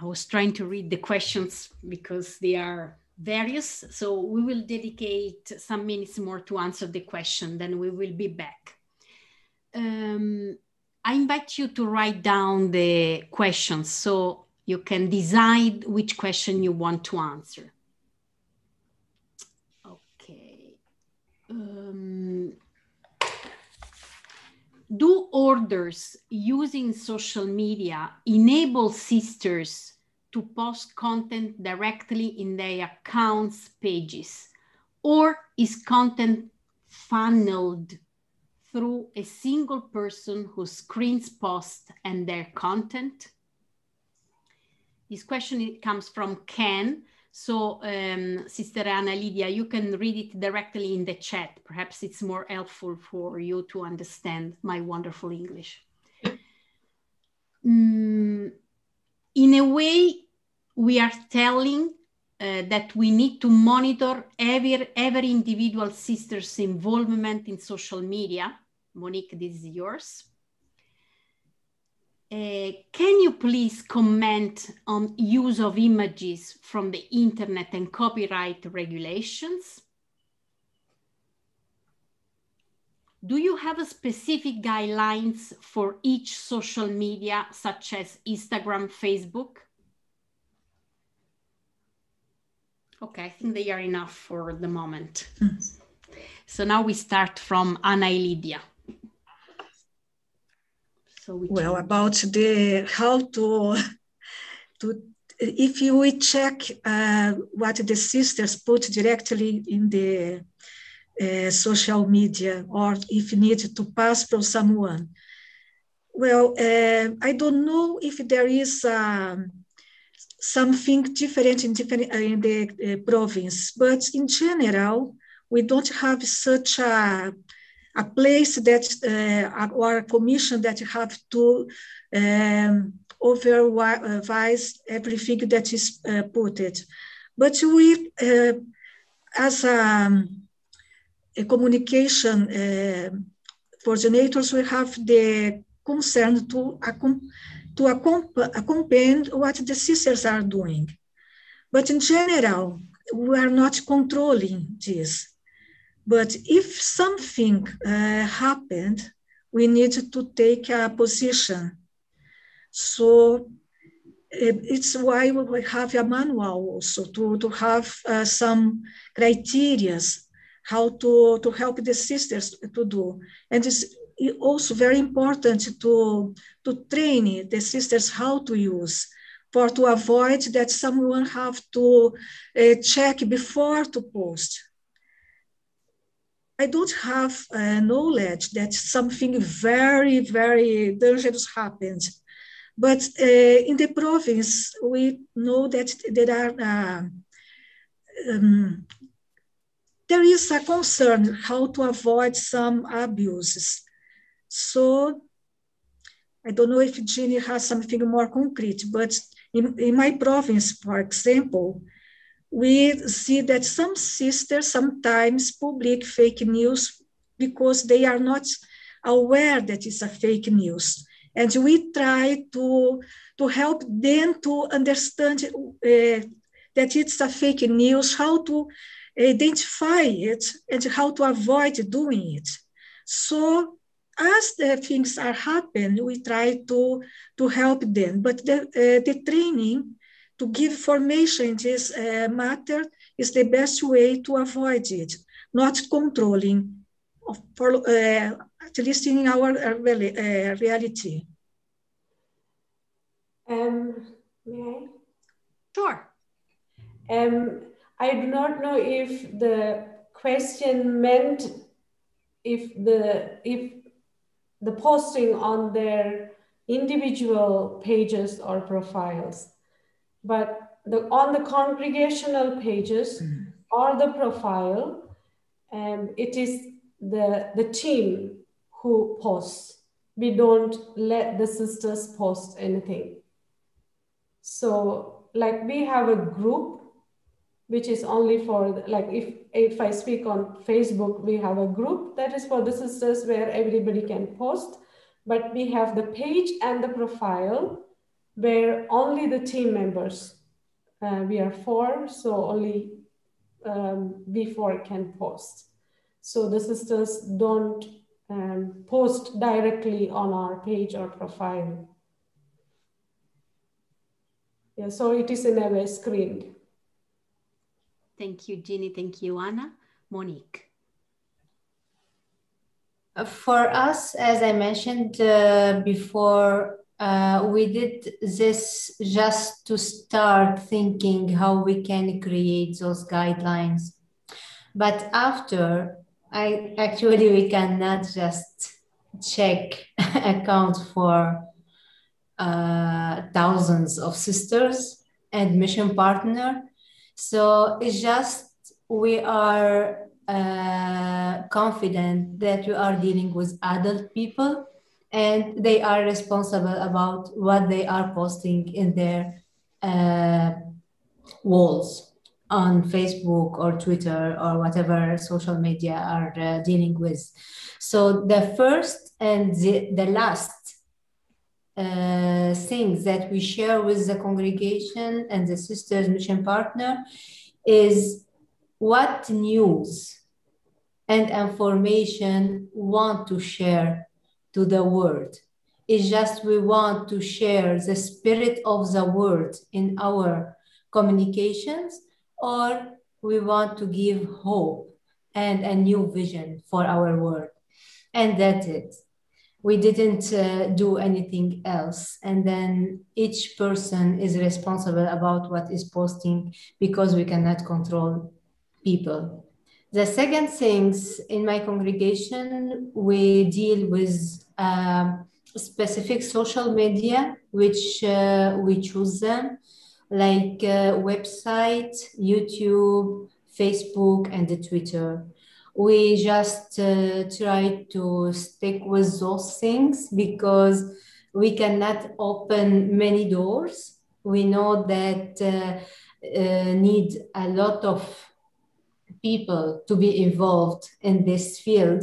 I was trying to read the questions because they are various. So we will dedicate some minutes more to answer the question, then we will be back. Um, I invite you to write down the questions so you can decide which question you want to answer. Okay. Um, do orders using social media enable sisters to post content directly in their accounts pages? Or is content funneled through a single person who screens posts and their content? This question comes from Ken, so, um, Sister Anna Lydia, you can read it directly in the chat. Perhaps it's more helpful for you to understand my wonderful English. Mm, in a way, we are telling uh, that we need to monitor every, every individual sister's involvement in social media. Monique, this is yours. Uh, can you please comment on use of images from the internet and copyright regulations? Do you have specific guidelines for each social media, such as Instagram, Facebook? Okay, I think they are enough for the moment. Mm. So now we start from Anna Lydia. So we well, about the how to to if you check uh, what the sisters put directly in the uh, social media, or if you need to pass from someone. Well, uh, I don't know if there is um, something different in different uh, in the province, but in general, we don't have such a a place that or a commission that you have to um, overvise everything that is uh, put it. But we, uh, as a, um, a communication uh, coordinators, we have the concern to to accompany what the sisters are doing. But in general, we are not controlling this. But if something uh, happened, we need to take a position. So it's why we have a manual also to, to have uh, some criterias how to, to help the sisters to do. And it's also very important to, to train the sisters how to use for to avoid that someone have to uh, check before to post. I don't have uh, knowledge that something very, very dangerous happened. But uh, in the province, we know that there are uh, um, there is a concern how to avoid some abuses. So I don't know if Ginny has something more concrete, but in, in my province, for example, we see that some sisters sometimes public fake news because they are not aware that it's a fake news. And we try to, to help them to understand uh, that it's a fake news, how to identify it, and how to avoid doing it. So as the things are happening, we try to, to help them. But the, uh, the training to give formation this uh, matter is the best way to avoid it, not controlling, for, uh, at least in our uh, uh, reality. Um, may I? Sure. Um, I do not know if the question meant if the if the posting on their individual pages or profiles but the, on the congregational pages mm. or the profile, um, it is the, the team who posts. We don't let the sisters post anything. So like we have a group, which is only for, like if, if I speak on Facebook, we have a group that is for the sisters where everybody can post, but we have the page and the profile where only the team members, uh, we are four, so only um, we four can post. So the sisters don't um, post directly on our page or profile. Yeah, so it is in a way screened. Thank you, Ginny. Thank you, Anna. Monique. Uh, for us, as I mentioned uh, before, uh, we did this just to start thinking how we can create those guidelines. But after, I actually we cannot just check account for uh, thousands of sisters and mission partner. So it's just we are uh, confident that we are dealing with adult people and they are responsible about what they are posting in their uh, walls on Facebook or Twitter or whatever social media are uh, dealing with. So the first and the, the last uh, things that we share with the congregation and the sisters mission partner is what news and information want to share to the world It's just we want to share the spirit of the world in our communications, or we want to give hope and a new vision for our world And that's it. We didn't uh, do anything else. And then each person is responsible about what is posting because we cannot control people. The second things in my congregation, we deal with uh, specific social media, which uh, we choose them, like uh, website, YouTube, Facebook, and the Twitter. We just uh, try to stick with those things because we cannot open many doors. We know that uh, uh, need a lot of people to be involved in this field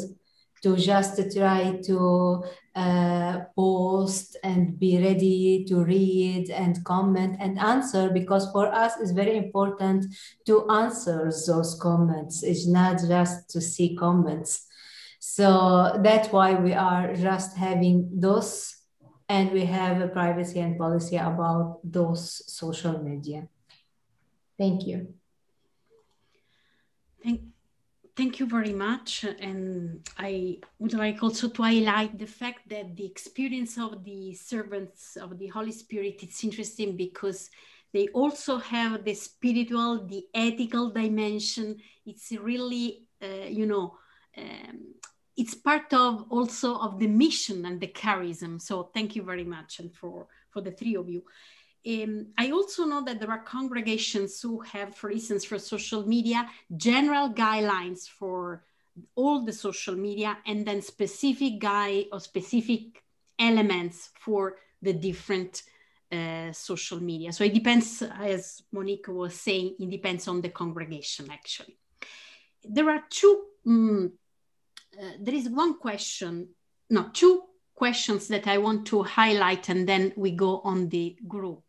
to just try to uh, post and be ready to read and comment and answer because for us it's very important to answer those comments. It's not just to see comments. So that's why we are just having those and we have a privacy and policy about those social media. Thank you. Thank Thank you very much. And I would like also to highlight the fact that the experience of the servants of the Holy Spirit is interesting because they also have the spiritual, the ethical dimension. It's really, uh, you know, um, it's part of also of the mission and the charism. So thank you very much and for, for the three of you. Um, I also know that there are congregations who have, for instance, for social media, general guidelines for all the social media and then specific guide or specific elements for the different uh, social media. So it depends, as Monique was saying, it depends on the congregation actually. There are two, um, uh, there is one question, no, two questions that I want to highlight and then we go on the group.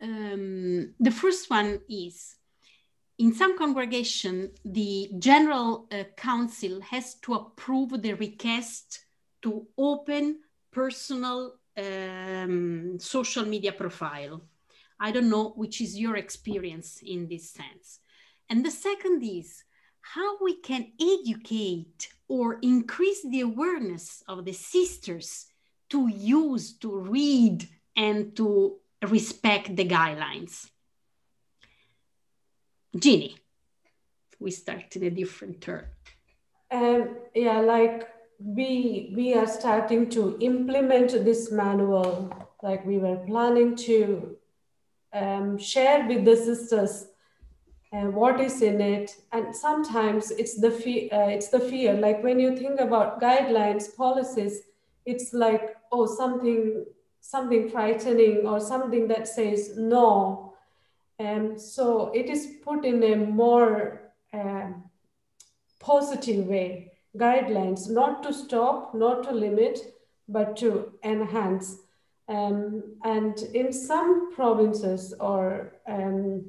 Um, the first one is in some congregation, the general uh, council has to approve the request to open personal um, social media profile. I don't know which is your experience in this sense. And the second is how we can educate or increase the awareness of the sisters to use, to read, and to respect the guidelines. Ginny, we start in a different turn. Um, yeah, like we we are starting to implement this manual. Like we were planning to um, share with the sisters and what is in it. And sometimes it's the fear uh, it's the fear. Like when you think about guidelines policies it's like oh something something frightening or something that says no. And so it is put in a more uh, positive way. Guidelines not to stop not to limit but to enhance. Um, and in some provinces or um,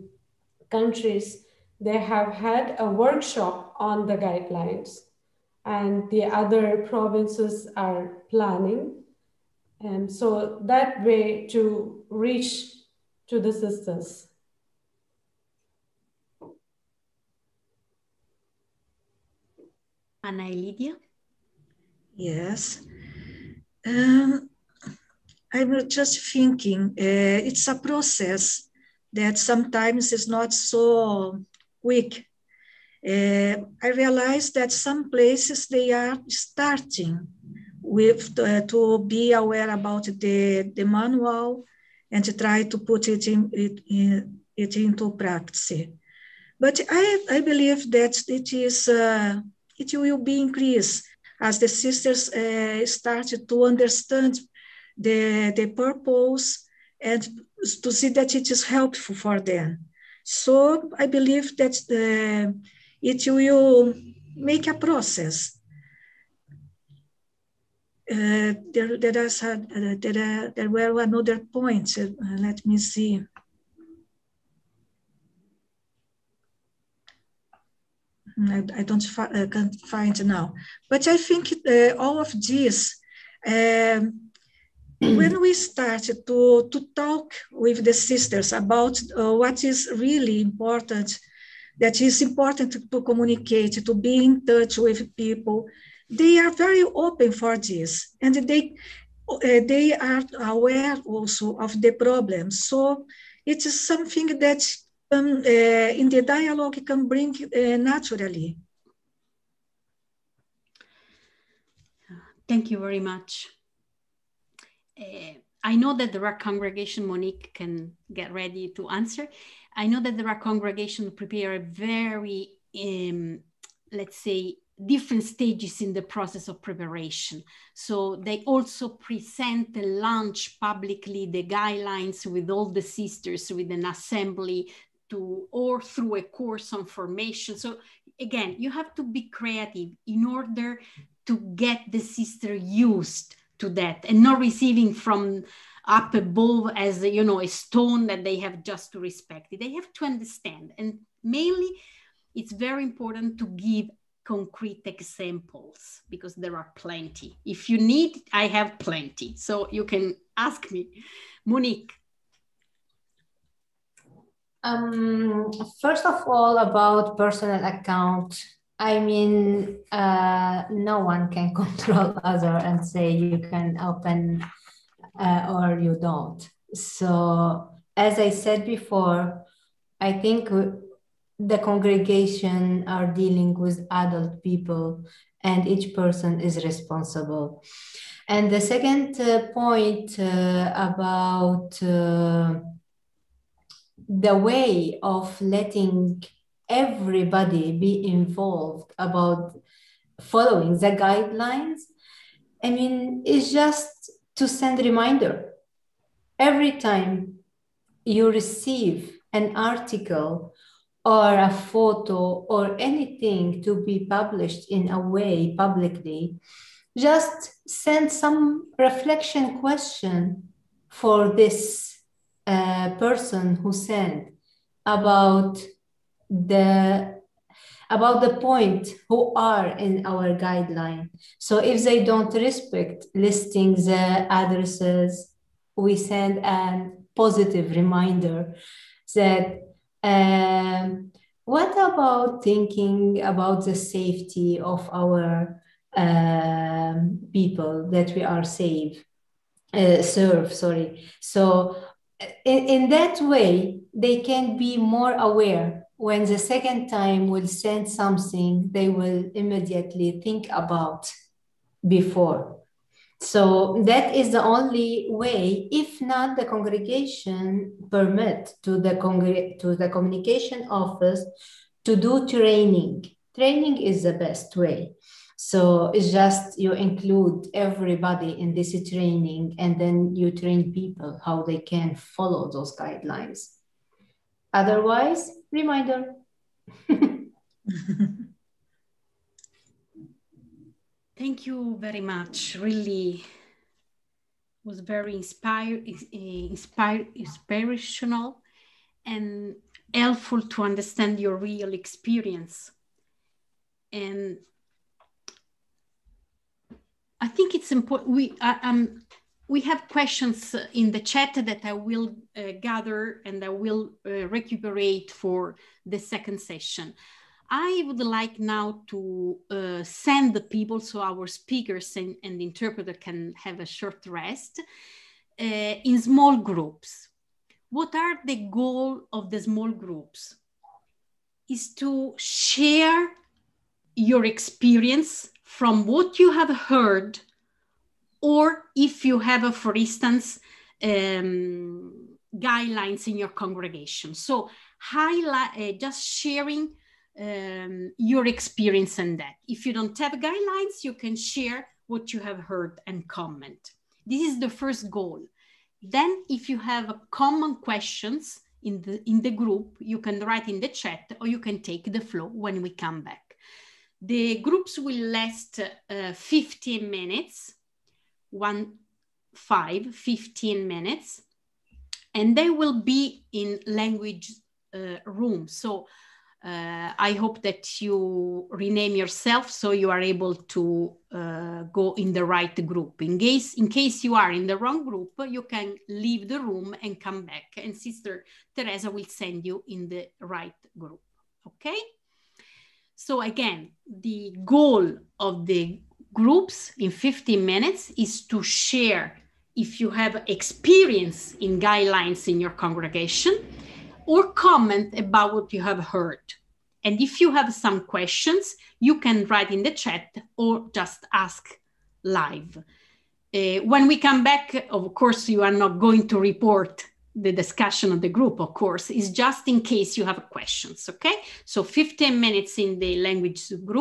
countries, they have had a workshop on the guidelines and the other provinces are planning. And so that way to reach to the sisters. Anna Lydia? Yes. Um, I'm just thinking, uh, it's a process that sometimes is not so quick. Uh, I realize that some places they are starting with uh, to be aware about the, the manual and to try to put it in, it, in, it into practice. But I, I believe that it is uh, it will be increased as the sisters uh, start to understand the, the purpose and to see that it is helpful for them. So I believe that uh, it will make a process. Uh, there, there, is a, uh, there, there were another point. Uh, let me see. I, I don't fi can't find now, but I think all of this um, when we started to, to talk with the sisters about uh, what is really important, that is important to, to communicate, to be in touch with people, they are very open for this and they uh, they are aware also of the problems. So it is something that um, uh, in the dialogue can bring uh, naturally. Thank you very much I know that there are congregation, Monique can get ready to answer. I know that there are congregation prepare very, um, let's say, different stages in the process of preparation. So they also present and launch publicly the guidelines with all the sisters with an assembly to or through a course on formation. So again, you have to be creative in order to get the sister used to that and not receiving from up above as you know a stone that they have just to respect they have to understand. And mainly it's very important to give concrete examples because there are plenty. If you need i have plenty. So you can ask me. Monique. Um, first of all about personal account I mean, uh, no one can control other and say you can open uh, or you don't. So, as I said before, I think the congregation are dealing with adult people and each person is responsible. And the second uh, point uh, about uh, the way of letting everybody be involved about following the guidelines. I mean it's just to send reminder. Every time you receive an article or a photo or anything to be published in a way publicly just send some reflection question for this uh, person who sent about the about the point who are in our guideline. So if they don't respect listing the addresses, we send a positive reminder that um, what about thinking about the safety of our um, people that we are save, uh, serve, sorry. So in, in that way, they can be more aware when the second time will send something, they will immediately think about before. So that is the only way, if not the congregation permit to the, congr- to the communication office to do training. Training is the best way. So it's just you include everybody in this training and then you train people how they can follow those guidelines. Otherwise, reminder. Thank you very much. Really was very inspire, inspire, inspirational and helpful to understand your real experience. And I think it's important. We, I, um, we have questions in the chat that I will uh, gather and I will uh, recuperate for the second session. I would like now to uh, send the people so our speakers and, and, interpreter can have a short rest uh, in small groups. What are the goal of the small groups? Is to share your experience from what you have heard or if you have, for instance, um, guidelines in your congregation. So highlight, uh, just sharing um, your experience and that. If you don't have guidelines, you can share what you have heard and comment. This is the first goal. Then if you have common questions in the, in the group, you can write in the chat or you can take the flow when we come back. The groups will last uh, 15 minutes one, five, 15 minutes, and they will be in language uh, room. So uh, I hope that you rename yourself so you are able to uh, go in the right group. In case, in case you are in the wrong group, you can leave the room and come back and Sister Teresa will send you in the right group, okay? So again, the goal of the groups in 15 minutes is to share if you have experience in guidelines in your congregation or comment about what you have heard. And if you have some questions, you can write in the chat or just ask live. Uh, when we come back, of course, you are not going to report the discussion of the group, of course, is just in case you have questions, okay? So 15 minutes in the language group.